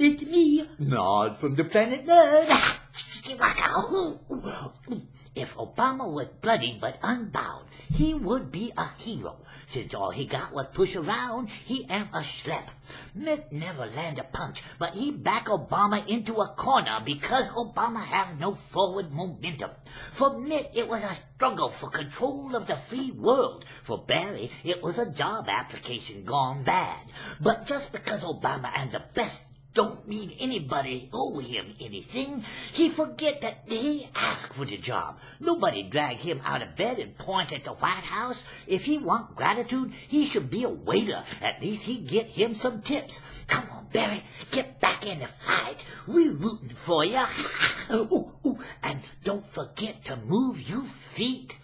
It's me, Nard from the planet Nerd. If Obama was bloody but unbound, he would be a hero. Since all he got was push around, he am a schlep. Mitt never land a punch, but he back Obama into a corner because Obama have no forward momentum. For Mitt, it was a struggle for control of the free world. For Barry, it was a job application gone bad. But just because Obama and the best don't mean anybody owe him anything. He forget that he asked for the job. Nobody drag him out of bed and point at the White House. If he want gratitude, he should be a waiter. At least he get him some tips. Come on, Barry, get back in the fight. We rooting for you. and don't forget to move your feet.